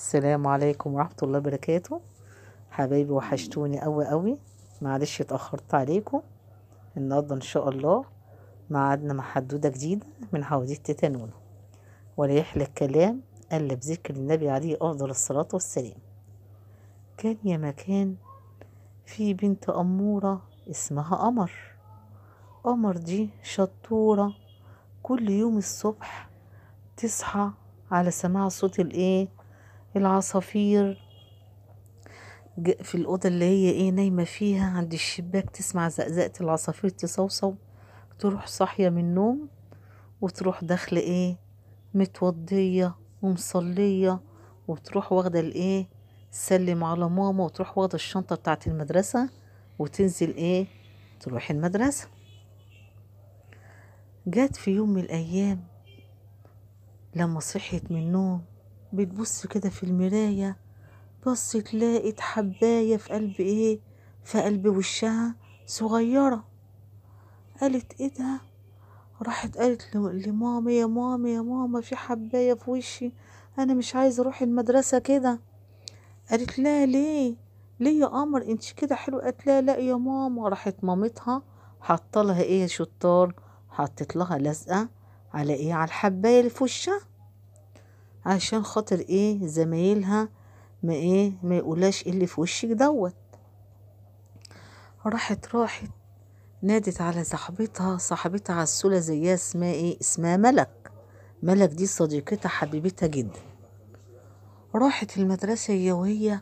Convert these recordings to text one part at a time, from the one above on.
السلام عليكم ورحمة الله وبركاته. حبايبي وحشتوني أوي أوي. معلش اتأخرت عليكم. النهاردة إن شاء الله معادنا مع حدودة جديدة من حواديت تيتا ولا يحلى الكلام إلا بذكر النبي عليه أفضل الصلاة والسلام. كان يا مكان في بنت أمورة اسمها قمر. قمر دي شطورة. كل يوم الصبح تصحى على سماع صوت الإيه؟ العصافير في الأوضة اللي هي إيه نايمة فيها عند الشباك تسمع زقزقة العصافير تصوصو تروح صاحية من النوم وتروح داخلة إيه متوضية ومصلية وتروح واخدة الإيه تسلم على ماما وتروح واخدة الشنطة بتاعت المدرسة وتنزل إيه تروح المدرسة. جات في يوم من الأيام لما صحيت من النوم بتبص كده في المراية بصت لقت حباية في قلب إيه؟ في قلب وشها صغيرة. قالت إيه ده؟ راحت قالت لماما يا ماما يا ماما في حباية في وشي أنا مش عايزة أروح المدرسة كده. قالت لا ليه؟ ليه يا قمر؟ أنت كده حلو قالت لا لا يا ماما. راحت مامتها حاطة إيه يا شطار؟ حطت لها لزقة على إيه؟ على الحباية اللي في وشها. عشان خاطر إيه زمايلها ما إيه ما يقولاش إيه اللي في وشك دوت. راحت راحت نادت على صاحبتها صاحبتها عسولة زيها اسمها إيه؟ اسمها ملك. ملك دي صديقتها حبيبتها جدا. راحت المدرسة هي وهي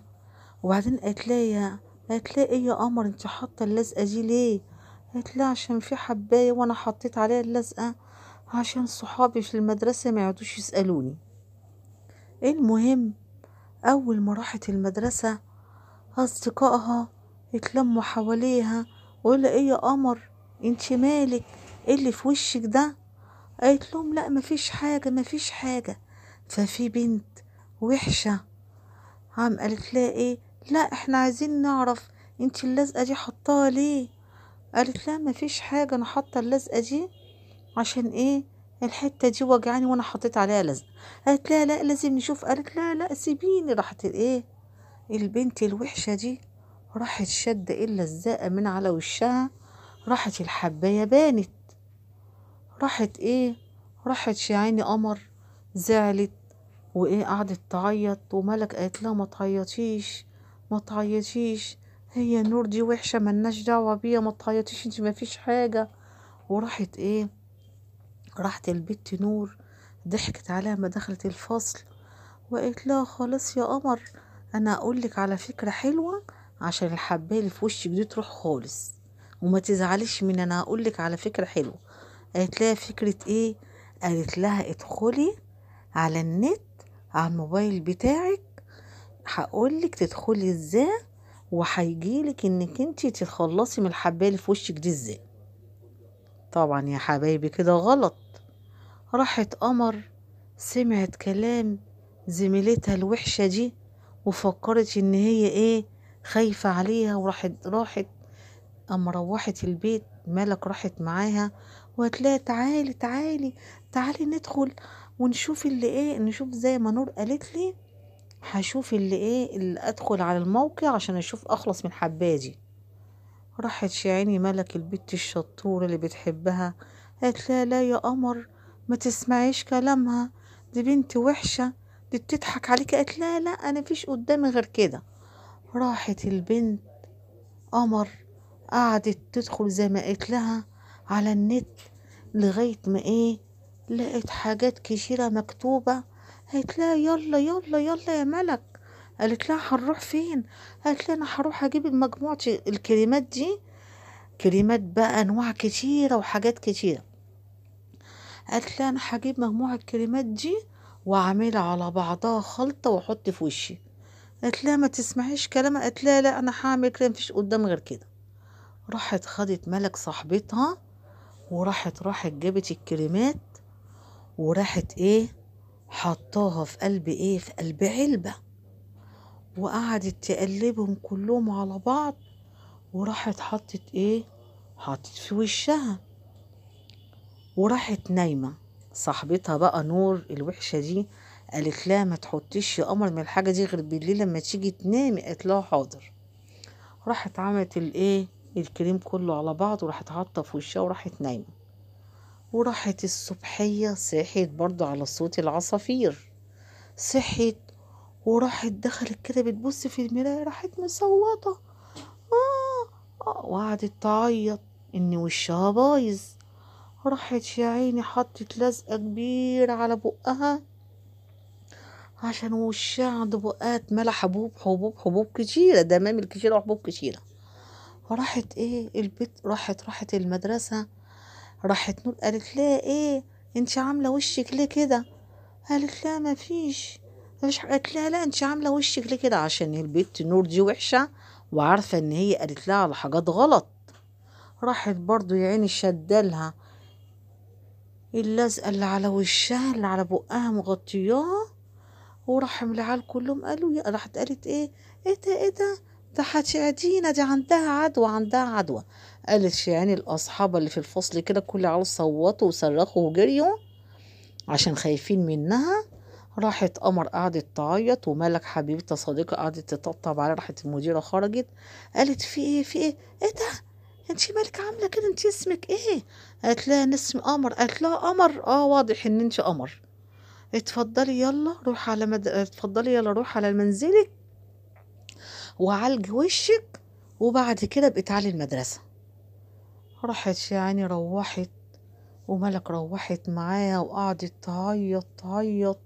وبعدين قالت يا قالت لها إيه يا قمر انت حاطة اللزقة دي ليه؟ قالت لها عشان في حباية وأنا حطيت عليها اللزقة عشان صحابي في المدرسة ما يقعدوش يسألوني. المهم أول ما راحت المدرسة أصدقائها اتلموا حواليها وقالوا إيه يا قمر؟ أنت مالك؟ إيه اللي في وشك ده؟ قالت لهم لا مفيش حاجة مفيش حاجة. ففي بنت وحشة عم قالت لها إيه؟ لا إحنا عايزين نعرف أنت اللزقة دي حطاها ليه؟ قالت لا مفيش حاجة أنا حاطة اللزقة دي عشان إيه؟ الحتة دي وجعاني وأنا حطيت عليها لزقة قالت لا لا لازم نشوف. قالت لا لا سيبيني. راحت إيه؟ البنت الوحشة دي راحت شد إلا الزقة من على وشها راحت الحباية بانت. راحت إيه؟ راحت يا عيني قمر زعلت وإيه؟ قعدت تعيط وملك قالت لها ما تعيطيش ما تعيطيش. هي نور دي وحشة ملناش دعوة بيها ما تعيطيش انت ما فيش حاجة. وراحت إيه؟ راحت البت نور ضحكت عليها ما دخلت الفصل وقالت لها خلاص يا قمر أنا أقول لك على فكرة حلوة عشان الحباية اللي في وشك دي تروح خالص. وما تزعليش من أنا هقول لك على فكرة حلوة. قالت لها فكرة إيه؟ قالت لها ادخلي على النت على الموبايل بتاعك هقولك تدخلي إزاي وهيجيلك إنك أنتي تتخلصي من الحباية اللي في وشك دي إزاي. طبعا يا حبايبي كده غلط. راحت قمر سمعت كلام زميلتها الوحشة دي وفكرت إن هي إيه خايفة عليها وراحت راحت اما روحت البيت ملك راحت معاها لها تعالي تعالي تعالي ندخل ونشوف اللي إيه نشوف زي ما نور قالت لي هشوف اللي إيه اللي أدخل على الموقع عشان أشوف أخلص من حبادي راحت يا عيني ملك البت الشطورة اللي بتحبها قالت لها لا يا قمر ما تسمعيش كلامها. دي بنت وحشة. دي بتضحك عليك. قالت لا لا أنا فيش قدامي غير كده. راحت البنت قمر قعدت تدخل زي ما قلت لها على النت لغاية ما إيه لقيت حاجات كتيرة مكتوبة. قالت لها يلا يلا يلا يا ملك. قالت لها هنروح فين؟ قالت لها أنا هروح أجيب مجموعة الكريمات دي. كريمات بقى أنواع كتيرة وحاجات كتيرة. قالت لها أنا هجيب مجموعة الكريمات دي واعملها على بعضها خلطة وأحط في وشي. قالت لها ما تسمعيش كلامها قالت لها لا أنا هعمل كده مفيش قدامي غير كده. راحت خدت ملك صاحبتها وراحت راحت جابت الكريمات وراحت إيه حطاها في قلب إيه في قلب علبة. وقعدت تقلبهم كلهم على بعض وراحت حطت إيه حطت في وشها. وراحت نايمة. صاحبتها بقى نور الوحشة دي قالت لها ما تحطيش يا قمر من الحاجة دي غير بالليل لما تيجي تنامي قالت لها حاضر. راحت عملت الايه الكريم كله على بعض وراحت حاطة في وشها وراحت نايمة. وراحت الصبحية صحيت برضو على صوت العصافير. صحيت وراحت دخلت كده بتبص في المراية راحت مصوتة. آه آه وقعدت تعيط إن وشها بايظ. راحت يا عيني حطت لزقة كبيرة على بقها عشان وشها عند بقات ملا حبوب حبوب حبوب كتيرة دمامل كتيرة وحبوب كتيرة. راحت إيه؟ البيت راحت راحت المدرسة راحت نور قالت لها إيه؟ انت عاملة وشك ليه كده؟ قالت فيش. مفيش حاجة. قالت لها لا انت عاملة وشك ليه كده؟ عشان البيت نور دي وحشة وعارفة إن هي قالت لها على حاجات غلط. راحت برضو يا عيني شدالها. اللزقة اللي على وشها اللي على بقها مغطياها وراح العيال كلهم قالوا راحت قالت إيه إيه ده إيه ده ده هتعدينا دي عندها عدوى عندها عدوى. قالت يعني الأصحاب اللي في الفصل كده كل العيال صوتوا وصرخوا وجريوا عشان خايفين منها. راحت قمر قعدت تعيط وملك حبيبتها صديقة قعدت تطبطب عليها راحت المديرة خرجت. قالت في إيه في إيه إيه ده انت مالك عاملة كده؟ انت اسمك إيه؟ قالت لها أنا اسمي قمر. قالت لها قمر. آه واضح إن انت قمر. اتفضلي يلا روح على مد... اتفضلي يلا روح على منزلك وعالج وشك وبعد كده بقي تعالي المدرسة. راحت يعني روحت وملك روحت معاها وقعدت تعيط تعيط.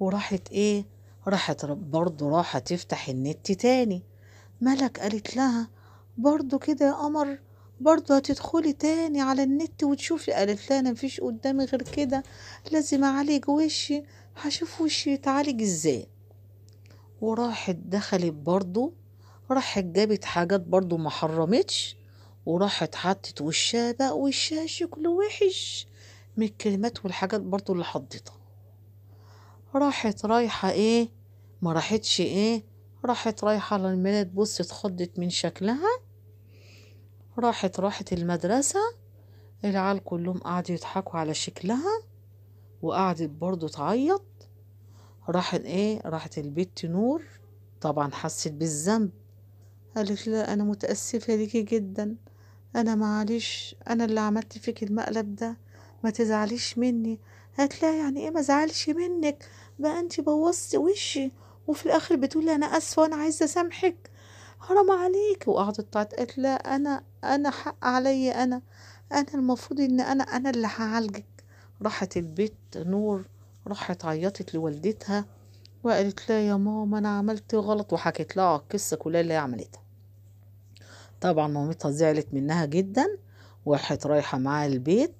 وراحت إيه؟ راحت برضه راحت تفتح النت تاني. ملك قالت لها برضه كده يا قمر. برضه هتدخلي تاني على النت وتشوفي قالت لها أنا مفيش قدامي غير كده. لازم اعالج وشي. هشوف وشي يتعالج إزاي. وراحت دخلت برضه راحت جابت حاجات برضه ما حرمتش. وراحت حطت وشها بقى وشها شكله وحش. من الكلمات والحاجات برضه اللي حطتها راحت رايحة إيه؟ ما راحتش إيه؟ راحت رايحة على المراية تبص اتخضت من شكلها. راحت راحت المدرسة العيال كلهم قعدوا يضحكوا على شكلها وقعدت برضو تعيط. راحت إيه؟ راحت البيت نور طبعا حست بالذنب. قالت لا أنا متأسفة ليكي جدا. أنا معلش أنا اللي عملت فيك المقلب ده. ما تزعليش مني. قالت لا يعني إيه ما زعلش منك؟ بقى انت بوظتي وشي. وفي الآخر بتقولي أنا آسفة وأنا عايزة أسامحك. حرام عليك. وقعدت تعيط قالت لا أنا أنا حق عليا. أنا أنا المفروض إن أنا أنا اللي هعالجك. راحت البيت نور راحت عيطت لوالدتها وقالت لها يا ماما أنا عملت غلط. وحكت لها القصة كلها اللي هي عملتها. طبعا مامتها زعلت منها جدا. وراحت رايحة معاها البيت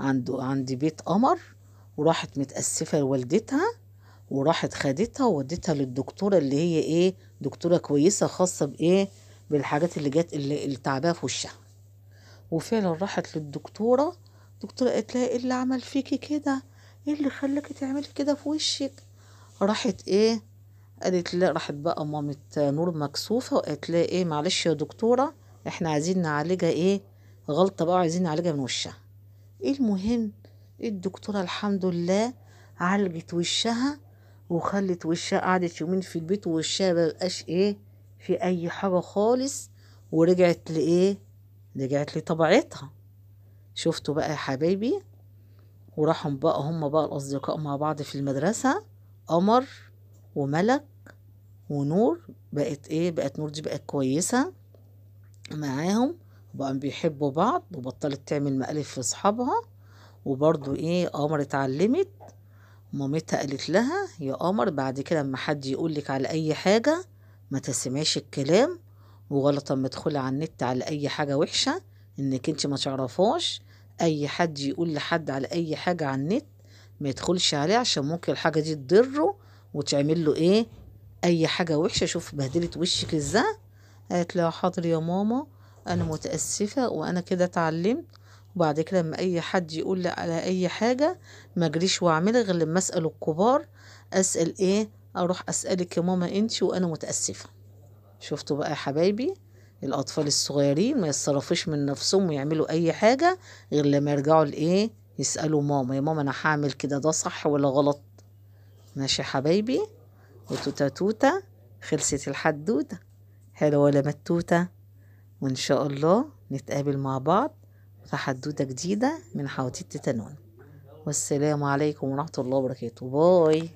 عند عند بيت قمر. وراحت متأسفة لوالدتها. وراحت خدتها وودتها للدكتورة اللي هي إيه دكتورة كويسة خاصة بإيه بالحاجات اللي جت اللي, تعباها في وشها. وفعلا راحت للدكتورة الدكتورة قالت لها إيه اللي عمل فيكي كده؟ إيه اللي خلاكي تعملي كده في وشك؟ راحت إيه قالت لا راحت بقى مامة نور مكسوفة وقالت لها إيه معلش يا دكتورة إحنا عايزين نعالجها إيه غلطة بقى عايزين نعالجها من وشها. إيه المهم؟ الدكتورة الحمد لله عالجت وشها وخلت وشها قعدت يومين في البيت ووشها مبقاش إيه في أي حاجة خالص ورجعت لإيه رجعت لطبيعتها. شفتوا بقى يا حبايبي؟ وراحوا بقى هم بقى الأصدقاء مع بعض في المدرسة قمر وملك ونور بقت إيه بقت نور دي بقت كويسة معاهم وبقوا بيحبوا بعض وبطلت تعمل مقالب في أصحابها وبرضو إيه قمر اتعلمت مامتها قالت لها يا قمر بعد كده اما حد يقولك على أي حاجة ما تسمعيش الكلام وغلط اما تدخلي على النت على أي حاجة وحشة إنك أنت ما تعرفوش أي حد يقول لحد على أي حاجة على النت ما يدخلش عليه عشان ممكن الحاجة دي تضره وتعمل له إيه؟ أي حاجة وحشة شوف بهدلت وشك إزاي؟ قالت له حاضر يا ماما أنا متأسفة وأنا كده اتعلمت وبعد كده لما أي حد يقول لي على أي حاجة ما أجريش وأعملها غير لما أسأل الكبار أسأل إيه أروح أسألك يا ماما انتي وأنا متأسفة. شفتوا بقى يا حبايبي؟ الأطفال الصغيرين ما يتصرفوش من نفسهم ويعملوا أي حاجة غير لما يرجعوا لإيه يسألوا ماما. يا ماما أنا هعمل كده ده صح ولا غلط؟ ماشي يا حبايبي؟ وتوتة توتة خلصت الحدوتة. حلوة ولا متوتة؟ وإن شاء الله نتقابل مع بعض. في حدوتة جديدة من حواديت تيتانون. والسلام عليكم ورحمة الله وبركاته. باي.